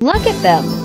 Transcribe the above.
Look at them.